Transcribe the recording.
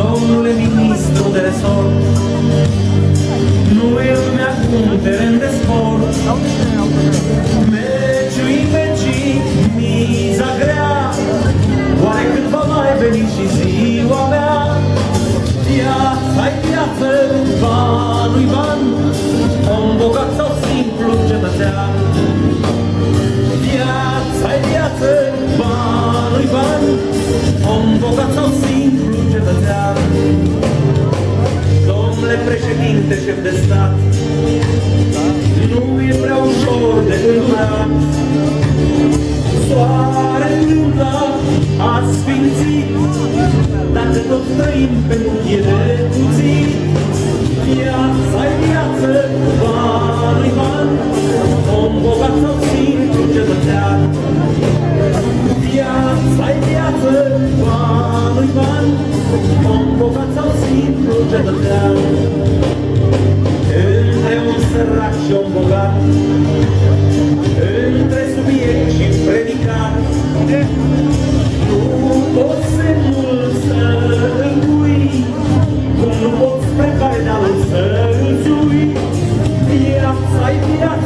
domnule ministru de resort, nu e lumea cum teren de sport. Meciul mecii, miza grea, oare când va mai veni și ziua mea? Viața-i viață, banul-i ban, om bogat sau simplu cetățean. Viața-i viață, banul-i ban, om bogat sau simplu Domnule președinte, șef de stat, nu e prea ușor de gândurat. Soare luna a sfințit, dacă tot trăim pentru ele puțin. Viața-i viață, banul-i ban, om bogat sau simplu cetățean. Viața-i viață, banul-i ban, om bogat sau simplu cetățean. Între un sărac și un bogat, între subiect și predicat, nu poți semnul să îl pui, cum nu poți pe cardalul să îl sui. Viața-i viață,